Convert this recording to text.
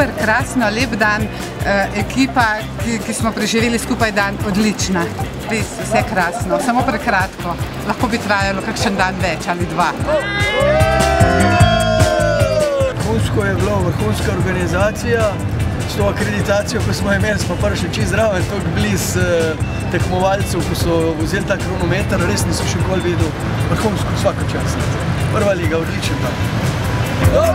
super, krasno, lep dan, eh, ekipa, ki, ki smo preživeli skupaj dan, odlična. Res, vse krasno, samo prekratko. Lahko bi trajalo kakšen dan več ali dva. Vrhunsko je bilo, vrhunska organizacija. S to akreditacijo, ko smo imeli, smo prišli čez zraven, tako blizu eh, tekmovalcev, ko so vzeli ta kronometer, res nisem še nikoli videl. Vrhunsko, vsako čas. Prva liga, odličen dan. Oh,